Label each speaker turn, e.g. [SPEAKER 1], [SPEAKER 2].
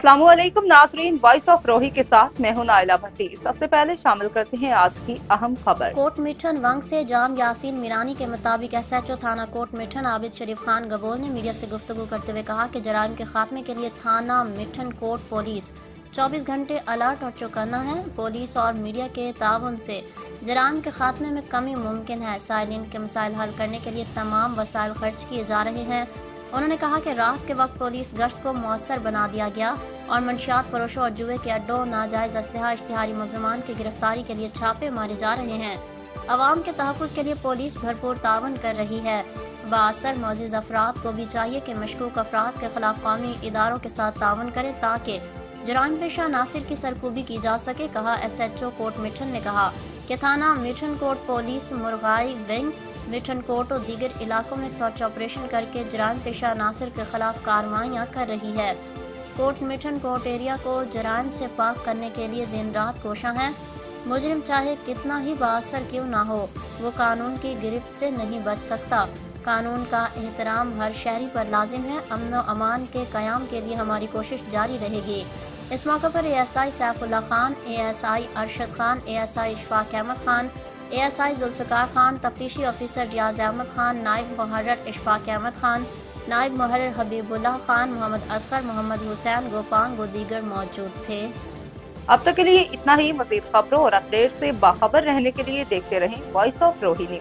[SPEAKER 1] असलम नाजरीन voice of रोही के साथ मैं हूँ नाइला भट्टी। सबसे पहले शामिल करते हैं आज की अहम खबर।
[SPEAKER 2] कोट मिठन वंग से जाम यासीन मीरानी के मुताबिक एस एच ओ थाना कोट मिठन आबिद शरीफ खान गबोल ने मीडिया से गुफ्तु करते हुए कहा कि जराइम के खात्मे के लिए थाना मिठन कोट पुलिस 24 घंटे अलर्ट और चौकन्ना है। पुलिस और मीडिया के ताउन से जराइम के खात्मे में कमी मुमकिन है। साइलेंट के मसाइल हल करने के लिए तमाम वसाइल खर्च किए जा रहे हैं। उन्होंने कहा कि रात के वक्त पुलिस गश्त को मौसर बना दिया गया और मनशियात फरोशों और जुए के अड्डों नाजायज असलहा इश्तहारी मुलजमान की गिरफ्तारी के लिए छापे मारे जा रहे हैं। आवाम के तहफ़ के लिए पुलिस भरपूर तावन कर रही है। बासर मोजिज अफराद को भी चाहिए कि मशकूक अफराद के खिलाफ कौमी इदारों के साथ तावन करें ताकि जराम पेशा नासिर की सरकूबी की जा सके, कहा S H O Kot Mithan ने कहा। कि थाना मिठन कोट पुलिस मुरगाई विंग मिठन कोट और दीगर इलाकों में सर्च ऑपरेशन करके जराम पेशा नासिर के खिलाफ कार्रवाइयाँ कर रही है। कोट मिठन कोट एरिया को जराइम से पाक करने के लिए दिन रात कोशा है। मुजरिम चाहे कितना ही बासर क्यों ना हो, वो कानून की गिरफ्त से नहीं बच सकता। कानून का एहतराम हर शहरी पर लाजिम है। अमन अमान के क्याम के लिए हमारी कोशिश जारी रहेगी। इस मौके पर A S I Saifullah Khan A S I Arshad Khan A S I Ishfaq Ahmed Khan A S I Zulfiqar Khan तफ्तीशी officer Riyaz Ahmad Khan नायब मुहर्र इशफाक अहमद खान नायब मुहर्र हबीबुल्ला खान मोहम्मद असगर मोहम्मद हुसैन गोपांग व दीगर मौजूद थे।
[SPEAKER 1] अब तक के लिए इतना ही। मजीद खबरों और अपडेट से बाखबर रहने के लिए देखते रहें वॉइस ऑफ़ रोहिणी